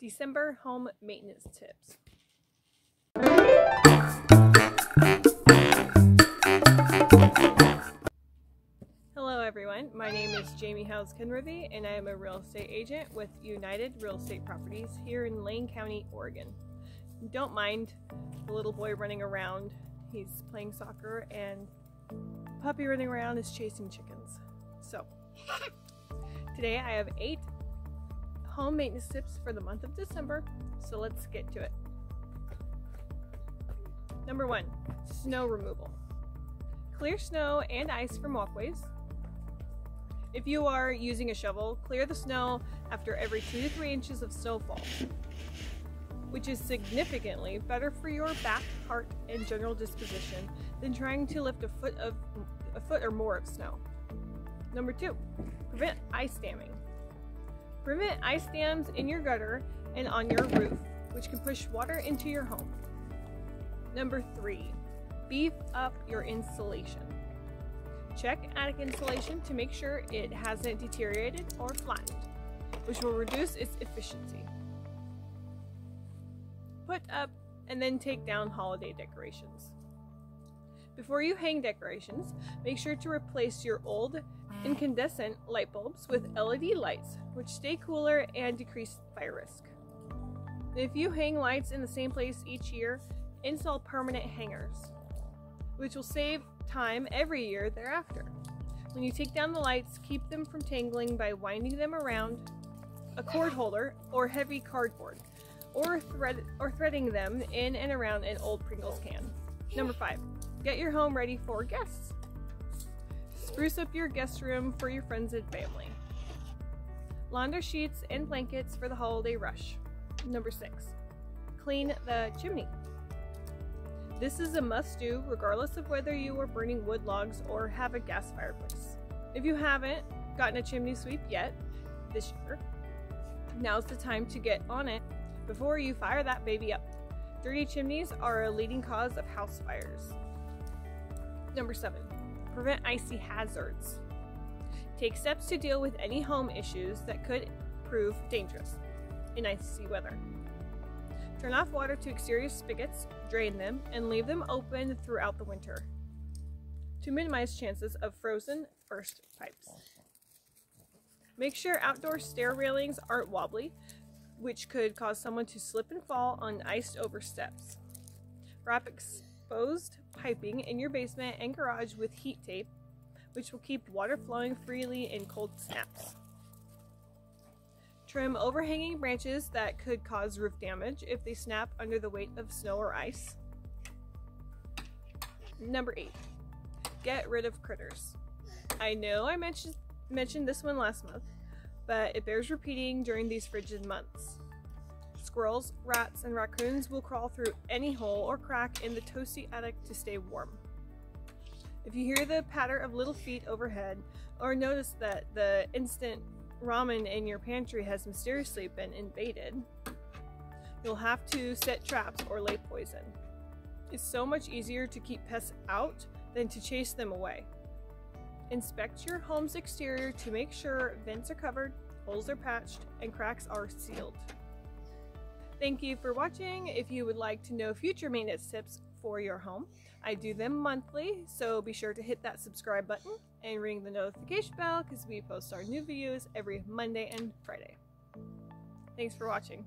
December home maintenance tips. Hello everyone, my name is Jamie Howes Kenworthy and I am a real estate agent with United Real Estate Properties here in Lane County, Oregon. Don't mind the little boy running around. He's playing soccer and puppy running around is chasing chickens. So, today I have eight home maintenance tips for the month of December, so let's get to it. Number one, snow removal. Clear snow and ice from walkways. If you are using a shovel, clear the snow after every two to three inches of snowfall, which is significantly better for your back, heart, and general disposition than trying to lift a foot of a foot or more of snow. Number two, prevent ice damming. Prevent ice dams in your gutter and on your roof, which can push water into your home. Number three, beef up your insulation. Check attic insulation to make sure it hasn't deteriorated or flattened, which will reduce its efficiency. Put up and then take down holiday decorations. Before you hang decorations, make sure to replace your old incandescent light bulbs with LED lights, which stay cooler and decrease fire risk. If you hang lights in the same place each year, install permanent hangers, which will save time every year thereafter. When you take down the lights, keep them from tangling by winding them around a cord holder or heavy cardboard, or thread or threading them in and around an old Pringles can. Number five, get your home ready for guests. Spruce up your guest room for your friends and family. Launder sheets and blankets for the holiday rush. Number six, clean the chimney. This is a must do regardless of whether you are burning wood logs or have a gas fireplace. If you haven't gotten a chimney sweep yet this year, now's the time to get on it before you fire that baby up. Dirty chimneys are a leading cause of house fires. Number seven, prevent icy hazards. Take steps to deal with any home issues that could prove dangerous in icy weather. Turn off water to exterior spigots, drain them, and leave them open throughout the winter to minimize chances of frozen burst pipes. Make sure outdoor stair railings aren't wobbly, which could cause someone to slip and fall on iced over steps. Wrap exposed piping in your basement and garage with heat tape, which will keep water flowing freely in cold snaps. Trim overhanging branches that could cause roof damage if they snap under the weight of snow or ice. Number 8. Get rid of critters. I know I mentioned mentioned this one last month, but it bears repeating during these frigid months. Squirrels, rats, and raccoons will crawl through any hole or crack in the toasty attic to stay warm. If you hear the patter of little feet overhead, or notice that the instant ramen in your pantry has mysteriously been invaded, you'll have to set traps or lay poison. It's so much easier to keep pests out than to chase them away. Inspect your home's exterior to make sure vents are covered, holes are patched, and cracks are sealed. Thank you for watching. If you would like to know future maintenance tips for your home, I do them monthly, so be sure to hit that subscribe button and ring the notification bell because we post our new videos every Monday and Friday. Thanks for watching.